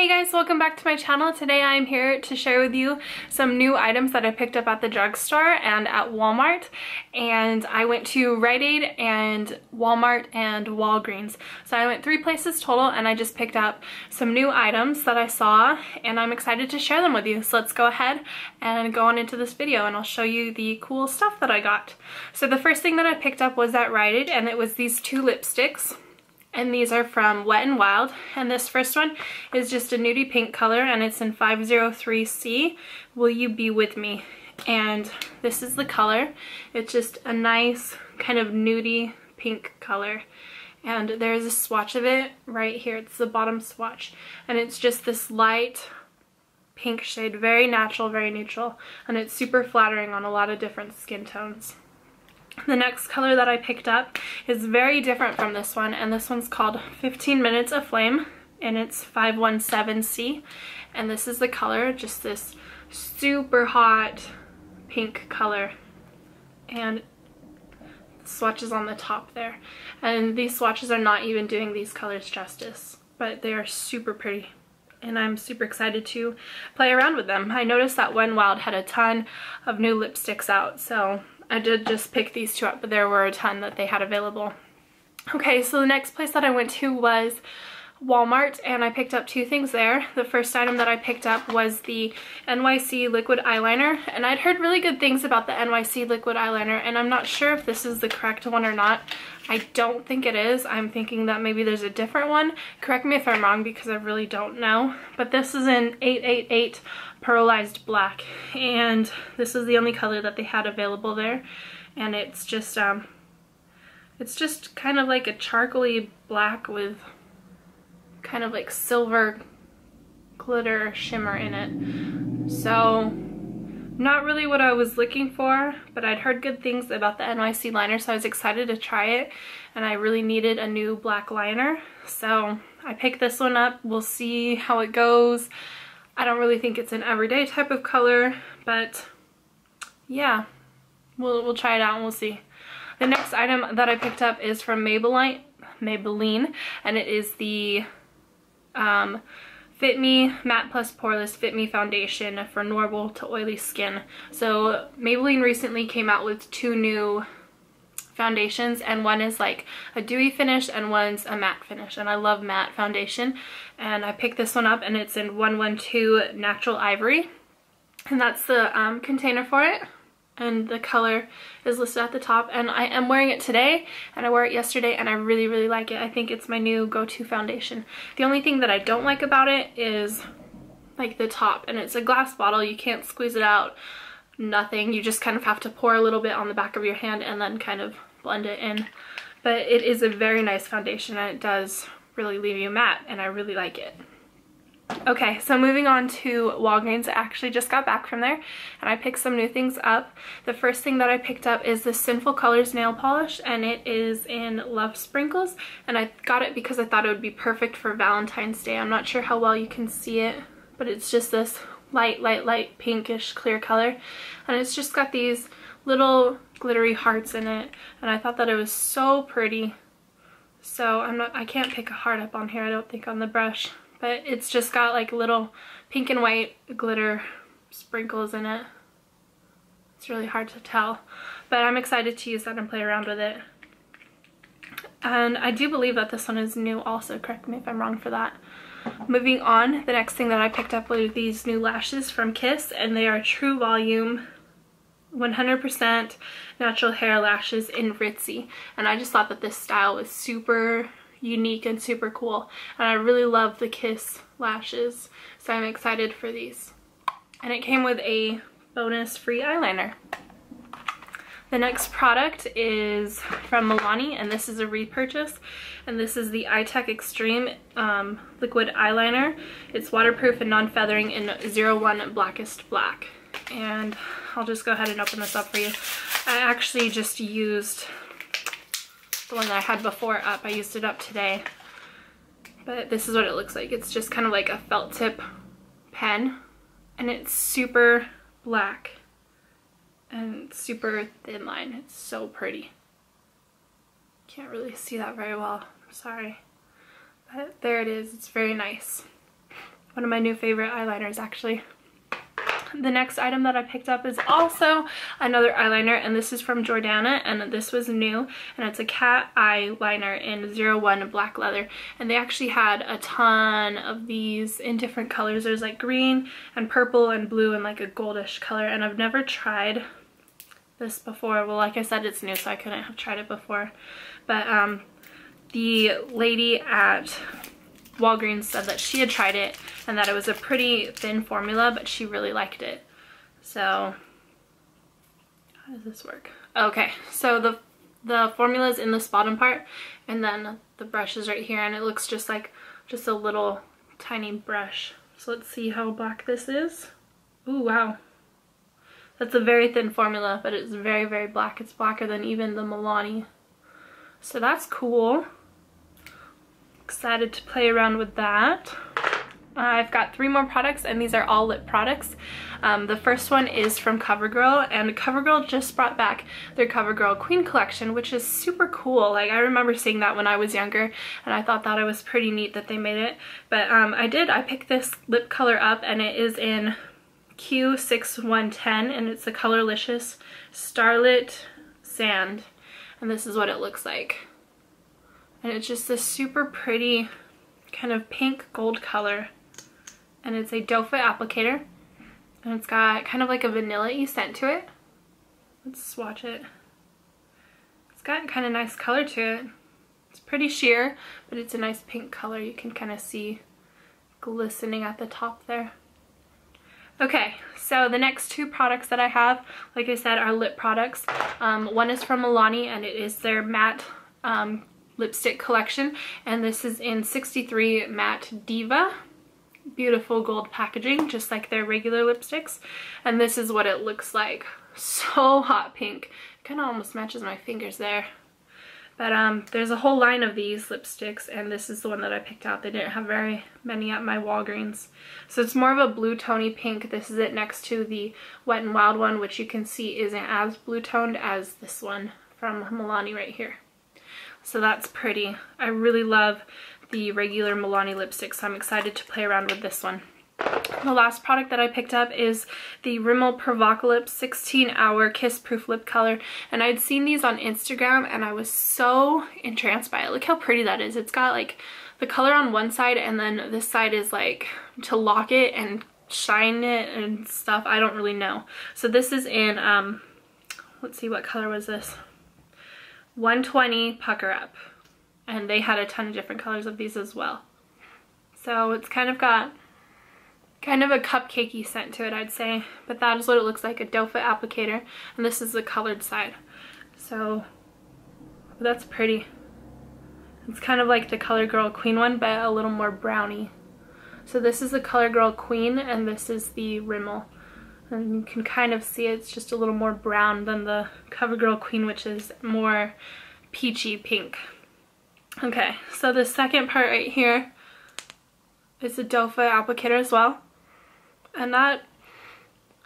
Hey guys, welcome back to my channel. Today I'm here to share with you some new items that I picked up at the drugstore and at Walmart. And I went to Rite Aid and Walmart and Walgreens. So I went three places total and I just picked up some new items that I saw and I'm excited to share them with you. So let's go ahead and go on into this video and I'll show you the cool stuff that I got. So the first thing that I picked up was at Rite Aid and it was these two lipsticks and these are from Wet n Wild. And this first one is just a nudie pink color and it's in 503C Will You Be With Me? And this is the color. It's just a nice kind of nudie pink color. And there's a swatch of it right here. It's the bottom swatch. And it's just this light pink shade. Very natural very neutral. And it's super flattering on a lot of different skin tones the next color that I picked up is very different from this one and this one's called 15 Minutes of Flame and it's 517C and this is the color, just this super hot pink color and swatches on the top there and these swatches are not even doing these colors justice but they are super pretty and I'm super excited to play around with them. I noticed that Wet Wild had a ton of new lipsticks out so I did just pick these two up, but there were a ton that they had available. Okay, so the next place that I went to was Walmart and I picked up two things there. The first item that I picked up was the NYC liquid eyeliner and I'd heard really good things about the NYC liquid eyeliner and I'm not sure if this is the correct one or not. I don't think it is. I'm thinking that maybe there's a different one. Correct me if I'm wrong because I really don't know. But this is in 888 pearlized black and this is the only color that they had available there and it's just um it's just kind of like a charcoaly black with kind of like silver glitter shimmer in it. So not really what I was looking for but I'd heard good things about the NYC liner so I was excited to try it and I really needed a new black liner. So I picked this one up. We'll see how it goes. I don't really think it's an everyday type of color, but yeah, we'll, we'll try it out and we'll see. The next item that I picked up is from Maybelline, Maybelline and it is the um, Fit Me Matte Plus Poreless Fit Me Foundation for normal to oily skin. So Maybelline recently came out with two new foundations and one is like a dewy finish and one's a matte finish and I love matte foundation and I picked this one up and it's in 112 Natural Ivory and that's the um, container for it and the color is listed at the top and I am wearing it today and I wore it yesterday and I really really like it. I think it's my new go-to foundation. The only thing that I don't like about it is like the top and it's a glass bottle you can't squeeze it out nothing you just kind of have to pour a little bit on the back of your hand and then kind of blend it in. But it is a very nice foundation and it does really leave you matte and I really like it. Okay, so moving on to Walgreens. I actually just got back from there and I picked some new things up. The first thing that I picked up is the Sinful Colors nail polish and it is in Love Sprinkles and I got it because I thought it would be perfect for Valentine's Day. I'm not sure how well you can see it, but it's just this light, light, light pinkish clear color and it's just got these little glittery hearts in it and I thought that it was so pretty so I'm not I can't pick a heart up on here I don't think on the brush but it's just got like little pink and white glitter sprinkles in it. It's really hard to tell but I'm excited to use that and play around with it. And I do believe that this one is new also correct me if I'm wrong for that. Moving on the next thing that I picked up were these new lashes from Kiss and they are true volume 100% natural hair lashes in Ritzy. And I just thought that this style was super unique and super cool and I really love the Kiss lashes so I'm excited for these and it came with a bonus free eyeliner. The next product is from Milani and this is a repurchase and this is the Eye Tech Extreme um, liquid eyeliner. It's waterproof and non-feathering in 01 Blackest Black and I'll just go ahead and open this up for you. I actually just used the one that I had before up. I used it up today. But this is what it looks like. It's just kind of like a felt tip pen. And it's super black. And super thin line. It's so pretty. Can't really see that very well. I'm sorry. But there it is. It's very nice. One of my new favorite eyeliners actually. The next item that I picked up is also another eyeliner and this is from Jordana and this was new and it's a cat eyeliner in 01 black leather and they actually had a ton of these in different colors. There's like green and purple and blue and like a goldish color and I've never tried this before. Well, like I said, it's new, so I couldn't have tried it before. But um, the lady at Walgreens said that she had tried it and that it was a pretty thin formula, but she really liked it. So, how does this work? Okay, so the the formula is in this bottom part and then the brush is right here and it looks just like just a little tiny brush. So let's see how black this is. Ooh, wow. That's a very thin formula, but it's very, very black. It's blacker than even the Milani. So that's cool excited to play around with that. I've got three more products and these are all lip products. Um, the first one is from CoverGirl and CoverGirl just brought back their CoverGirl Queen collection which is super cool. Like I remember seeing that when I was younger and I thought that it was pretty neat that they made it. But um, I did, I picked this lip color up and it is in Q6110 and it's the Colorlicious Starlit Sand and this is what it looks like and it's just this super pretty kind of pink gold color. And it's a doe foot applicator. And it's got kind of like a vanilla scent to it. Let's swatch it. It's got kind of nice color to it. It's pretty sheer but it's a nice pink color. You can kind of see glistening at the top there. Okay, so the next two products that I have, like I said, are lip products. Um, one is from Milani and it is their matte um, lipstick collection and this is in 63 Matte Diva. Beautiful gold packaging just like their regular lipsticks and this is what it looks like. So hot pink. Kind of almost matches my fingers there. But um, there's a whole line of these lipsticks and this is the one that I picked out. They didn't have very many at my Walgreens. So it's more of a blue tony pink. This is it next to the Wet n Wild one which you can see isn't as blue toned as this one from Milani right here. So that's pretty. I really love the regular Milani lipstick, so I'm excited to play around with this one. The last product that I picked up is the Rimmel Provocalip 16 Hour Kiss Proof Lip Color. And I'd seen these on Instagram and I was so entranced by it. Look how pretty that is. It's got like the color on one side and then this side is like to lock it and shine it and stuff. I don't really know. So this is in, um, let's see, what color was this? 120 Pucker Up. And they had a ton of different colors of these as well. So it's kind of got kind of a cupcakey scent to it, I'd say. But that is what it looks like, a doe foot applicator. And this is the colored side. So that's pretty. It's kind of like the CoverGirl Queen one, but a little more browny. So this is the CoverGirl Queen, and this is the Rimmel. And you can kind of see it's just a little more brown than the CoverGirl Queen, which is more peachy pink. Okay, so the second part right here is a foot applicator as well. And that,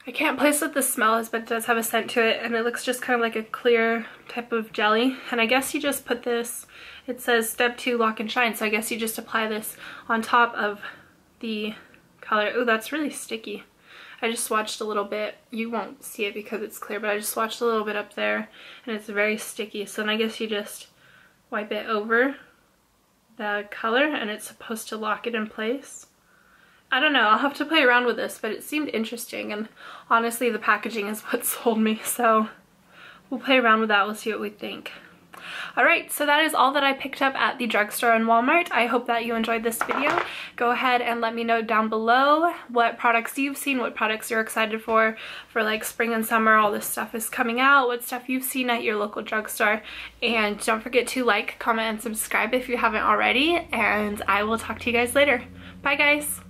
I can't place what the smell is, but it does have a scent to it. And it looks just kind of like a clear type of jelly. And I guess you just put this, it says step two, lock and shine. So I guess you just apply this on top of the color. Oh, that's really sticky. I just swatched a little bit. You won't see it because it's clear, but I just swatched a little bit up there and it's very sticky. So then I guess you just wipe it over the color and it's supposed to lock it in place. I don't know, I'll have to play around with this, but it seemed interesting and honestly the packaging is what sold me, so we'll play around with that, we'll see what we think. Alright, so that is all that I picked up at the drugstore and Walmart. I hope that you enjoyed this video. Go ahead and let me know down below what products you've seen, what products you're excited for, for like spring and summer, all this stuff is coming out, what stuff you've seen at your local drugstore. And don't forget to like, comment, and subscribe if you haven't already, and I will talk to you guys later. Bye guys!